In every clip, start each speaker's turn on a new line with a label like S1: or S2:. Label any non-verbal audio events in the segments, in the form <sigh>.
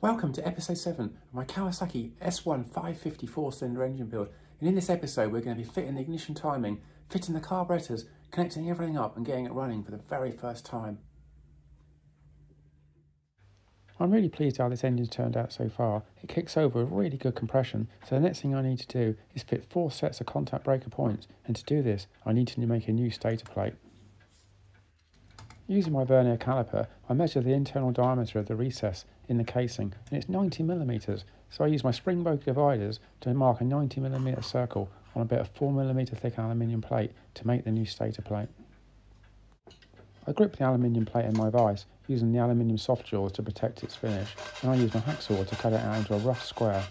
S1: Welcome to episode 7 of my Kawasaki S1 554 cylinder engine build. And in this episode, we're going to be fitting the ignition timing, fitting the carburetors, connecting everything up and getting it running for the very first time. I'm really pleased how this engine's turned out so far. It kicks over with really good compression, so the next thing I need to do is fit four sets of contact breaker points, and to do this, I need to make a new stator plate. Using my vernier caliper, I measure the internal diameter of the recess in the casing, and it's 90 millimeters. So I use my spring bow dividers to mark a 90 millimeter circle on a bit of 4 millimeter thick aluminium plate to make the new stator plate. I grip the aluminium plate in my vise using the aluminium soft jaws to protect its finish, and I use my hacksaw to cut it out into a rough square.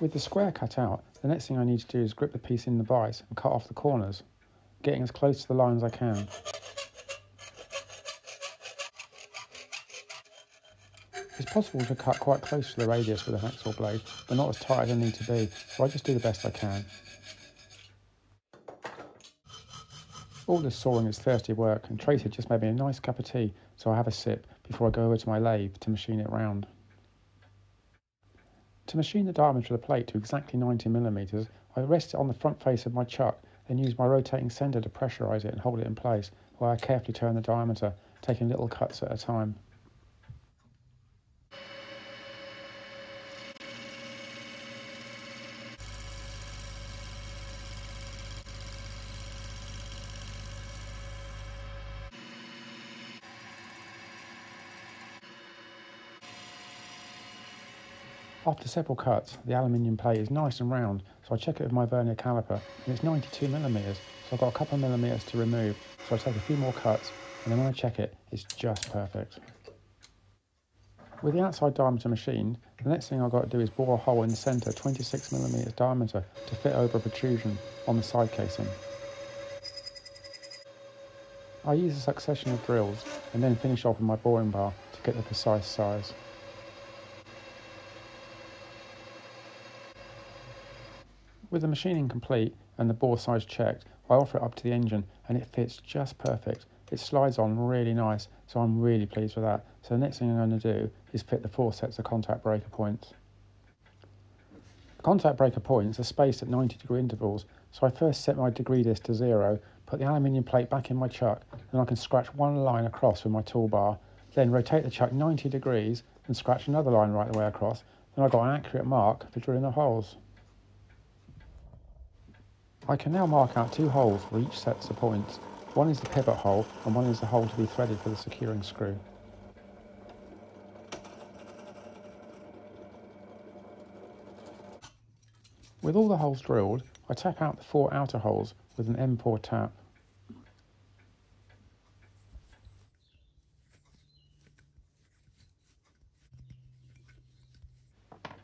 S1: With the square cut out, the next thing I need to do is grip the piece in the vise and cut off the corners, getting as close to the line as I can. It's possible to cut quite close to the radius with a hacksaw blade, but not as tight as I need to be, so I just do the best I can. All this sawing is thirsty work, and Tracy just made me a nice cup of tea, so I have a sip before I go over to my lathe to machine it round. To machine the diameter of the plate to exactly 90 millimeters, I rest it on the front face of my chuck, then use my rotating centre to pressurize it and hold it in place, while I carefully turn the diameter, taking little cuts at a time. After several cuts, the aluminium plate is nice and round, so I check it with my vernier caliper, and it's 92 millimeters, so I've got a couple of millimeters to remove, so I take a few more cuts, and then when I check it, it's just perfect. With the outside diameter machined, the next thing I've got to do is bore a hole in the centre 26 millimeters diameter to fit over a protrusion on the side casing. I use a succession of drills and then finish off with my boring bar to get the precise size. With the machining complete and the bore size checked, I offer it up to the engine and it fits just perfect. It slides on really nice, so I'm really pleased with that. So the next thing I'm going to do is fit the four sets of contact breaker points. Contact breaker points are spaced at 90 degree intervals, so I first set my degree disc to zero, put the aluminium plate back in my chuck, then I can scratch one line across with my toolbar, then rotate the chuck 90 degrees and scratch another line right the way across, then I've got an accurate mark for drilling the holes. I can now mark out two holes for each set of points. One is the pivot hole and one is the hole to be threaded for the securing screw. With all the holes drilled, I tap out the four outer holes with an M4 tap.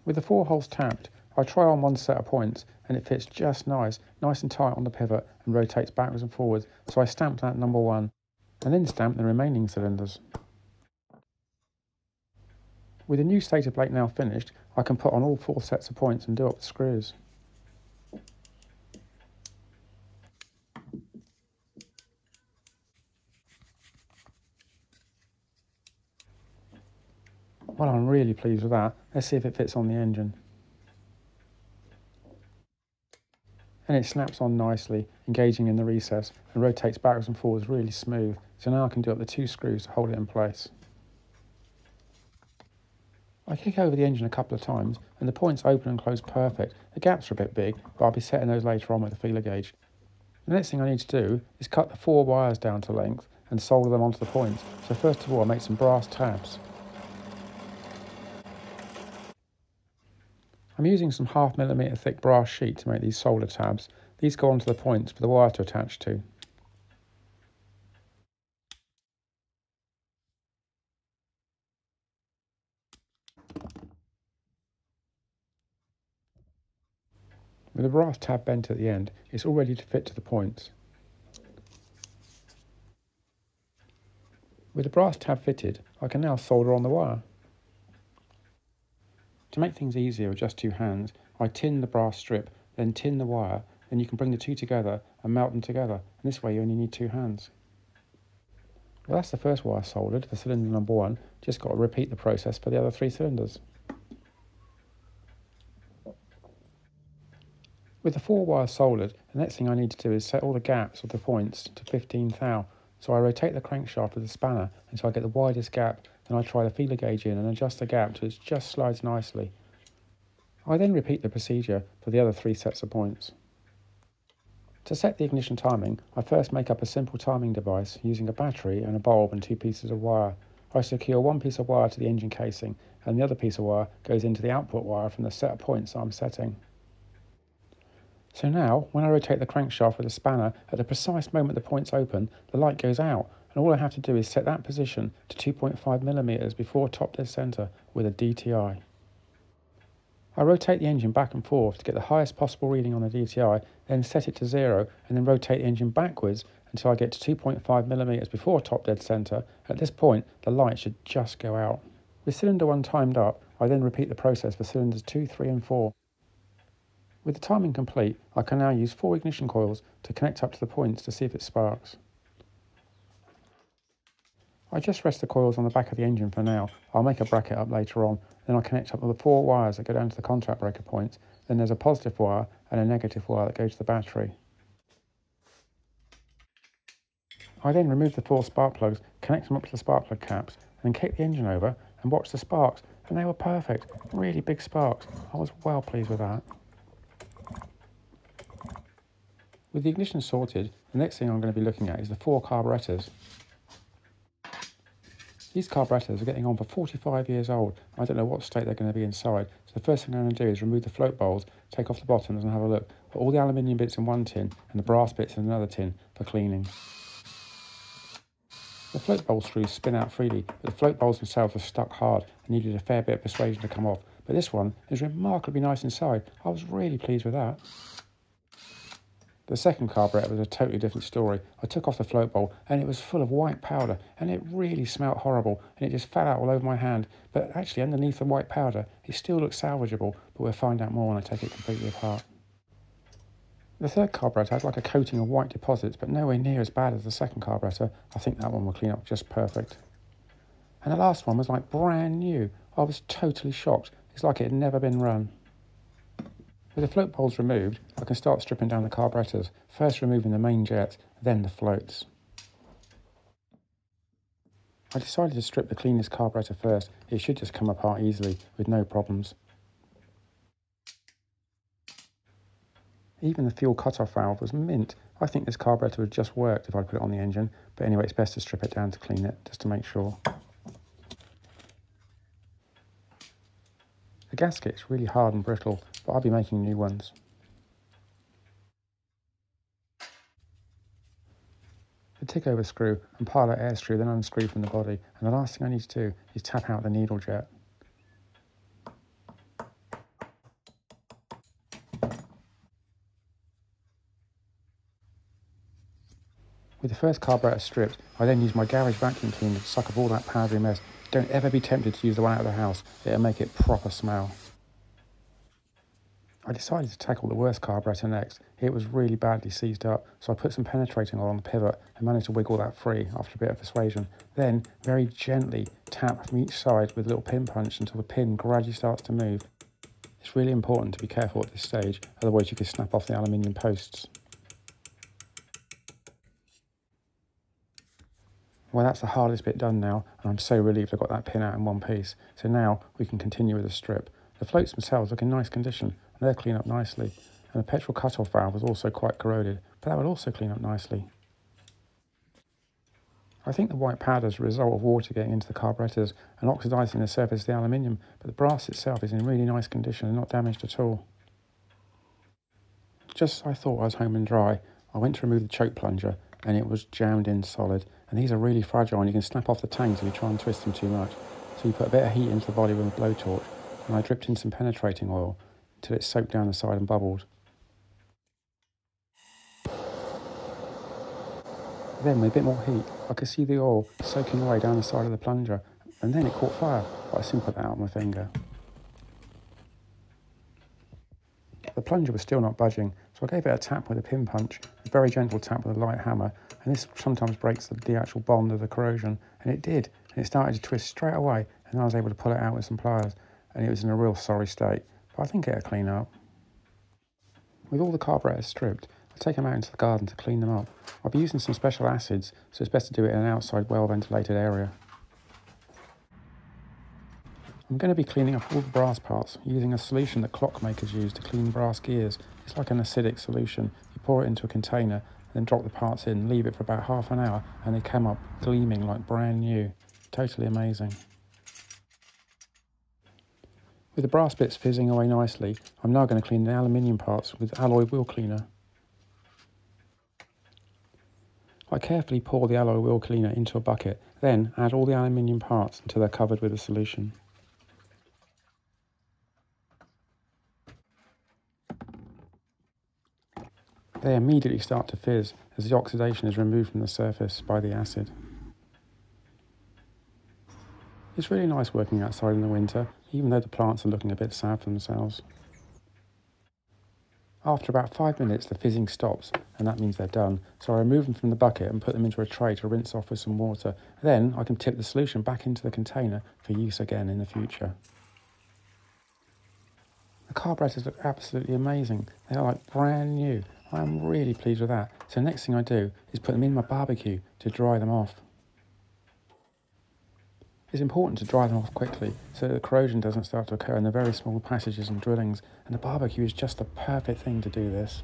S1: With the four holes tapped, I try on one set of points and it fits just nice, nice and tight on the pivot and rotates backwards and forwards. So I stamp that number one and then stamp the remaining cylinders. With the new stator plate now finished, I can put on all four sets of points and do up the screws. Well, I'm really pleased with that. Let's see if it fits on the engine. And it snaps on nicely, engaging in the recess and rotates backwards and forwards really smooth. So now I can do up the two screws to hold it in place. I kick over the engine a couple of times and the points open and close perfect. The gaps are a bit big, but I'll be setting those later on with the feeler gauge. The next thing I need to do is cut the four wires down to length and solder them onto the points. So first of all, I make some brass tabs. I'm using some half millimetre thick brass sheet to make these solder tabs. These go onto the points for the wire to attach to. With the brass tab bent at the end, it's all ready to fit to the points. With the brass tab fitted, I can now solder on the wire. To make things easier with just two hands, I tin the brass strip, then tin the wire, then you can bring the two together and melt them together. And this way you only need two hands. Well, that's the first wire soldered for cylinder number one. Just got to repeat the process for the other three cylinders. With the four wires soldered, the next thing I need to do is set all the gaps of the points to 15 thou. So I rotate the crankshaft with the spanner until I get the widest gap, then I try the feeler gauge in and adjust the gap till it just slides nicely. I then repeat the procedure for the other three sets of points. To set the ignition timing, I first make up a simple timing device using a battery and a bulb and two pieces of wire. I secure one piece of wire to the engine casing and the other piece of wire goes into the output wire from the set of points I'm setting. So now, when I rotate the crankshaft with a spanner, at the precise moment the points open, the light goes out and all I have to do is set that position to 2.5 millimeters before top dead center with a DTI. I rotate the engine back and forth to get the highest possible reading on the DTI, then set it to zero, and then rotate the engine backwards until I get to 2.5 millimeters before top dead center. At this point, the light should just go out. With cylinder 1 timed up, I then repeat the process for cylinders 2, 3 and 4. With the timing complete, I can now use four ignition coils to connect up to the points to see if it sparks. I just rest the coils on the back of the engine for now. I'll make a bracket up later on. Then I connect up the four wires that go down to the contact breaker points. Then there's a positive wire and a negative wire that go to the battery. I then remove the four spark plugs, connect them up to the spark plug caps, and kick the engine over and watch the sparks. And they were perfect, really big sparks. I was well pleased with that. With the ignition sorted, the next thing I'm going to be looking at is the four carburetors. These carburetors are getting on for 45 years old. I don't know what state they're going to be inside. So the first thing I'm going to do is remove the float bowls, take off the bottoms and have a look. Put all the aluminium bits in one tin and the brass bits in another tin for cleaning. The float bowl screws spin out freely, but the float bowls themselves are stuck hard and needed a fair bit of persuasion to come off. But this one is remarkably nice inside. I was really pleased with that. The second carburetor was a totally different story. I took off the float bowl and it was full of white powder and it really smelt horrible and it just fell out all over my hand. But actually underneath the white powder, it still looks salvageable, but we'll find out more when I take it completely apart. The third carburetor had like a coating of white deposits, but nowhere near as bad as the second carburetor. I think that one will clean up just perfect. And the last one was like brand new. I was totally shocked. It's like it had never been run. With the float bowls removed, I can start stripping down the carburetors, first removing the main jets, then the floats. I decided to strip the cleanest carburetor first, it should just come apart easily, with no problems. Even the fuel cut-off valve was mint. I think this carburetor would just worked if I put it on the engine, but anyway, it's best to strip it down to clean it, just to make sure. The gasket is really hard and brittle, but I'll be making new ones. The tick over screw and pilot air screw then unscrew from the body and the last thing I need to do is tap out the needle jet. With the first carburetor stripped, I then use my garage vacuum cleaner to suck up all that powdery mess. Don't ever be tempted to use the one out of the house, it'll make it proper smell. I decided to tackle the worst carburetor next. It was really badly seized up, so I put some penetrating oil on the pivot and managed to wiggle that free after a bit of persuasion. Then, very gently tap from each side with a little pin punch until the pin gradually starts to move. It's really important to be careful at this stage, otherwise you could snap off the aluminium posts. Well, that's the hardest bit done now, and I'm so relieved I got that pin out in one piece. So now we can continue with the strip. The floats themselves look in nice condition, They'll clean up nicely. And the petrol cut-off valve was also quite corroded, but that would also clean up nicely. I think the white powder is a result of water getting into the carburetors and oxidising the surface of the aluminium, but the brass itself is in really nice condition and not damaged at all. Just as I thought I was home and dry, I went to remove the choke plunger and it was jammed in solid. And these are really fragile and you can snap off the tangs if you try and twist them too much. So you put a bit of heat into the body with a blowtorch and I dripped in some penetrating oil till it soaked down the side and bubbled. Then, with a bit more heat, I could see the oil soaking away down the side of the plunger, and then it caught fire, but I soon put that out with my finger. The plunger was still not budging, so I gave it a tap with a pin punch, a very gentle tap with a light hammer, and this sometimes breaks the, the actual bond of the corrosion, and it did, and it started to twist straight away, and I was able to pull it out with some pliers, and it was in a real sorry state, I think it'll clean up. With all the carburetors stripped, I'll take them out into the garden to clean them up. I'll be using some special acids, so it's best to do it in an outside well ventilated area. I'm going to be cleaning up all the brass parts using a solution that clockmakers use to clean brass gears. It's like an acidic solution. You pour it into a container, then drop the parts in, leave it for about half an hour, and they come up gleaming like brand new. Totally amazing. With the brass bits fizzing away nicely, I'm now going to clean the aluminium parts with alloy wheel cleaner. I carefully pour the alloy wheel cleaner into a bucket, then add all the aluminium parts until they're covered with the solution. They immediately start to fizz as the oxidation is removed from the surface by the acid. It's really nice working outside in the winter, even though the plants are looking a bit sad for themselves. After about five minutes, the fizzing stops, and that means they're done. So I remove them from the bucket and put them into a tray to rinse off with some water. Then I can tip the solution back into the container for use again in the future. The carburetors look absolutely amazing. They are like brand new. I'm really pleased with that. So next thing I do is put them in my barbecue to dry them off. It's important to dry them off quickly so that the corrosion doesn't start to occur in the very small passages and drillings, and the barbecue is just the perfect thing to do this.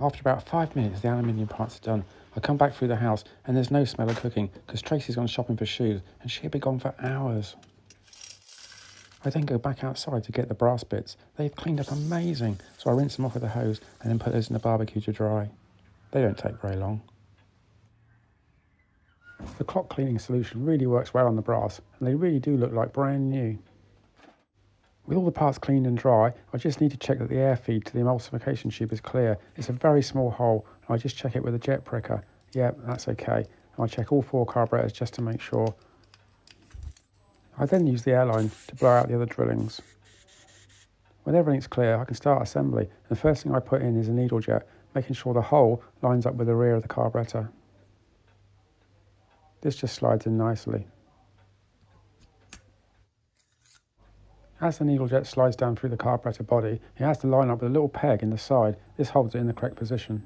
S1: After about five minutes, the aluminium parts are done. I come back through the house and there's no smell of cooking because Tracy's gone shopping for shoes and she'll be gone for hours. I then go back outside to get the brass bits. They've cleaned up amazing, so I rinse them off with a hose and then put those in the barbecue to dry. They don't take very long. The clock cleaning solution really works well on the brass and they really do look like brand new. With all the parts cleaned and dry, I just need to check that the air feed to the emulsification tube is clear. It's a very small hole, and I just check it with a jet pricker. Yep, that's okay. I check all four carburetors just to make sure I then use the airline to blow out the other drillings. When everything's clear, I can start assembly. And The first thing I put in is a needle jet, making sure the hole lines up with the rear of the carburetor. This just slides in nicely. As the needle jet slides down through the carburetor body, it has to line up with a little peg in the side. This holds it in the correct position.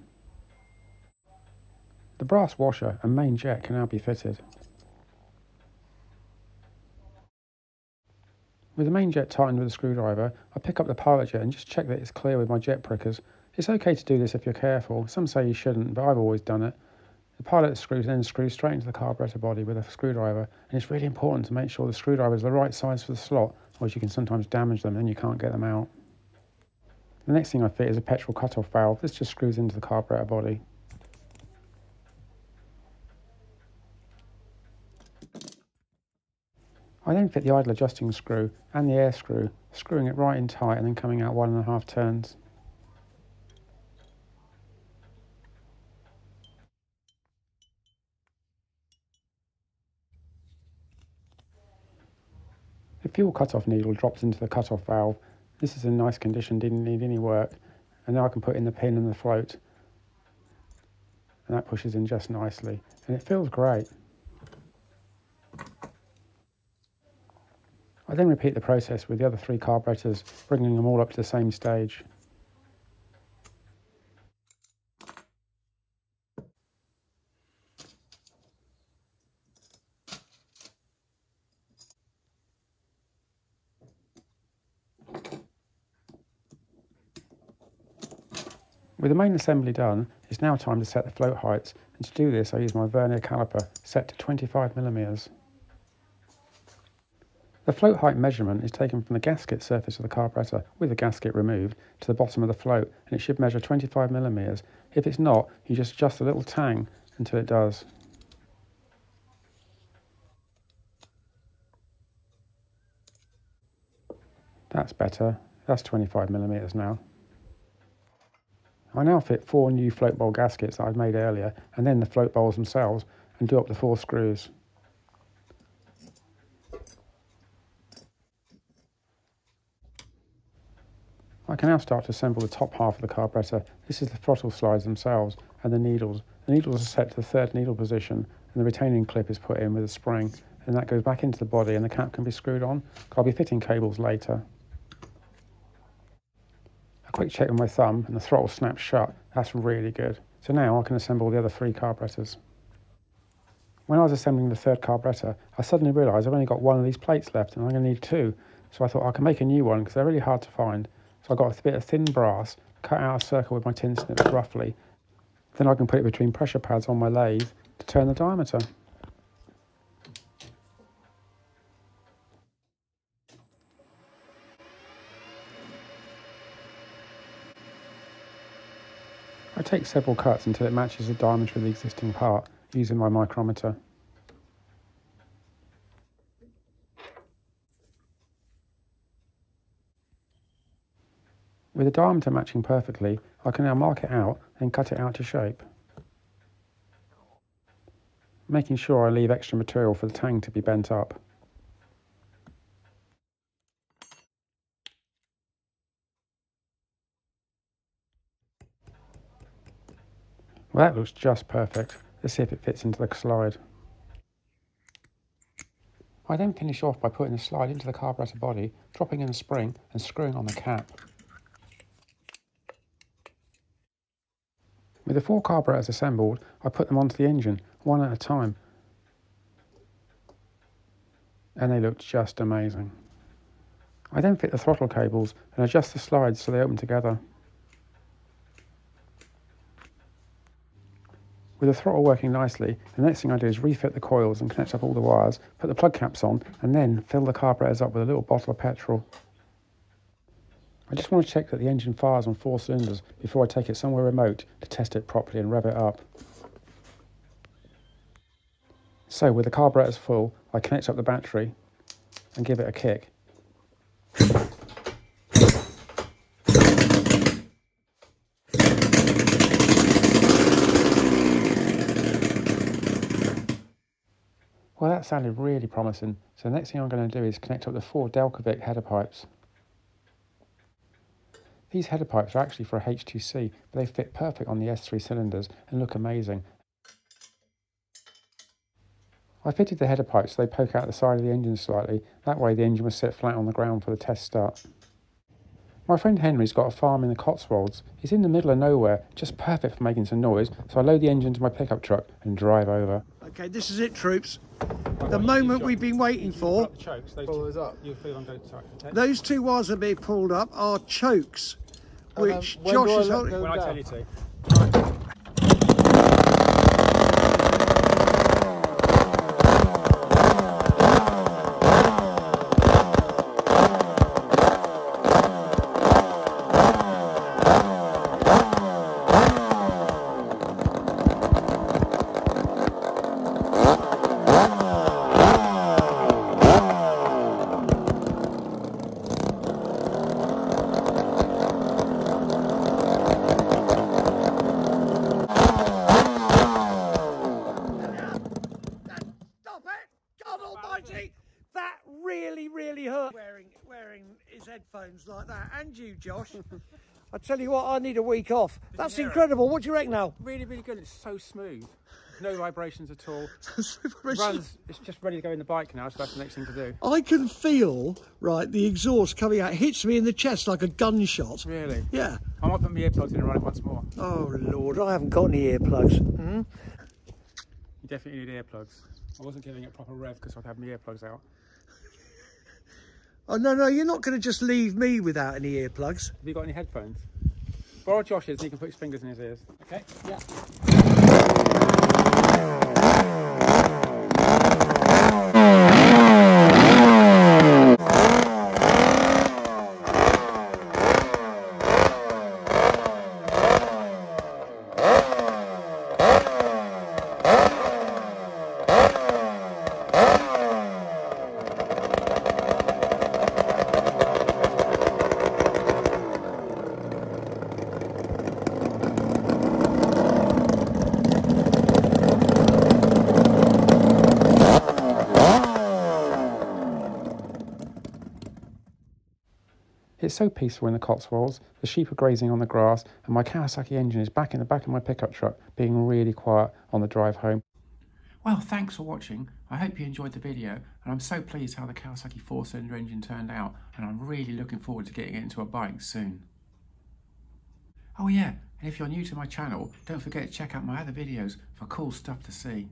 S1: The brass washer and main jet can now be fitted. With the main jet tightened with a screwdriver, I pick up the pilot jet and just check that it's clear with my jet prickers. It's okay to do this if you're careful. Some say you shouldn't, but I've always done it. The pilot screws then screws straight into the carburetor body with a screwdriver, and it's really important to make sure the screwdriver is the right size for the slot, or you can sometimes damage them and you can't get them out. The next thing I fit is a petrol cut-off valve. This just screws into the carburetor body. I then fit the idle adjusting screw and the air screw, screwing it right in tight and then coming out one and a half turns. Fuel cut-off needle drops into the cut-off valve. This is in nice condition, didn't need any work. And now I can put in the pin and the float. And that pushes in just nicely. And it feels great. I then repeat the process with the other three carburetors, bringing them all up to the same stage. With the main assembly done, it's now time to set the float heights, and to do this I use my vernier caliper set to 25 millimeters. The float height measurement is taken from the gasket surface of the carburetor with the gasket removed to the bottom of the float and it should measure 25 millimeters. If it's not, you just adjust the little tang until it does. That's better. That's 25 millimeters now. I now fit four new float bowl gaskets that I'd made earlier and then the float bowls themselves and do up the four screws. I can now start to assemble the top half of the carburettor. This is the throttle slides themselves and the needles. The needles are set to the third needle position and the retaining clip is put in with a spring and that goes back into the body and the cap can be screwed on. I'll be fitting cables later. Quick check with my thumb and the throttle snaps shut. That's really good. So now I can assemble the other three carburettors. When I was assembling the third carburettor, I suddenly realised I've only got one of these plates left and I'm going to need two. So I thought I can make a new one because they're really hard to find. So I got a bit of thin brass, cut out a circle with my tin snips roughly. Then I can put it between pressure pads on my lathe to turn the diameter. Take several cuts until it matches the diameter of the existing part using my micrometer. With the diameter matching perfectly, I can now mark it out and cut it out to shape. Making sure I leave extra material for the tang to be bent up. Well, that looks just perfect. Let's see if it fits into the slide. I then finish off by putting the slide into the carburetor body, dropping in a spring and screwing on the cap. With the four carburetors assembled, I put them onto the engine, one at a time. And they looked just amazing. I then fit the throttle cables and adjust the slides so they open together. With the throttle working nicely, the next thing I do is refit the coils and connect up all the wires, put the plug caps on, and then fill the carburetors up with a little bottle of petrol. I just want to check that the engine fires on four cylinders before I take it somewhere remote to test it properly and rev it up. So with the carburetors full, I connect up the battery and give it a kick. Well, that sounded really promising. So the next thing I'm going to do is connect up the four Delkevic header pipes. These header pipes are actually for a H2C, but they fit perfect on the S3 cylinders and look amazing. I fitted the header pipes so they poke out the side of the engine slightly, that way the engine was set flat on the ground for the test start. My friend Henry's got a farm in the Cotswolds. He's in the middle of nowhere, just perfect for making some noise, so I load the engine to my pickup truck and drive over.
S2: Okay, this is it, troops. The moment we've been waiting for.
S1: Pull those up.
S2: Those two wires that are being pulled up are chokes um, which
S1: when
S2: Josh is holding.
S1: When I tell you to.
S2: Stop it! God Almighty! That really, really hurt. Wearing, wearing his headphones like that, and you, Josh. <laughs> I tell you what, I need a week off. That's
S1: hear it?
S2: incredible. What do you reckon now?
S1: Really, really good. It's so smooth. No vibrations at all. <laughs> Runs. It's just ready to go in the bike now, so that's the next thing to do.
S2: I can feel right the exhaust coming out. It hits me in the chest like a gunshot.
S1: Really.
S2: Yeah.
S1: I might put my earplugs in and run it once more.
S2: Oh Lord, I haven't got any earplugs. Hmm?
S1: You definitely need earplugs. I wasn't giving it proper rev because I'd have my earplugs out.
S2: Oh no, no, you're not going to just leave me without any earplugs.
S1: Have you got any headphones? Borrow Josh's and he can put his fingers in his ears. Okay? Yeah. It's so peaceful in the Cotswolds. The sheep are grazing on the grass, and my Kawasaki engine is back in the back of my pickup truck, being really quiet on the drive home. Well, thanks for watching. I hope you enjoyed the video, and I'm so pleased how the Kawasaki four-cylinder engine turned out, and I'm really looking forward to getting it into a bike soon. Oh yeah, and if you're new to my channel, don't forget to check out my other videos for cool stuff to see.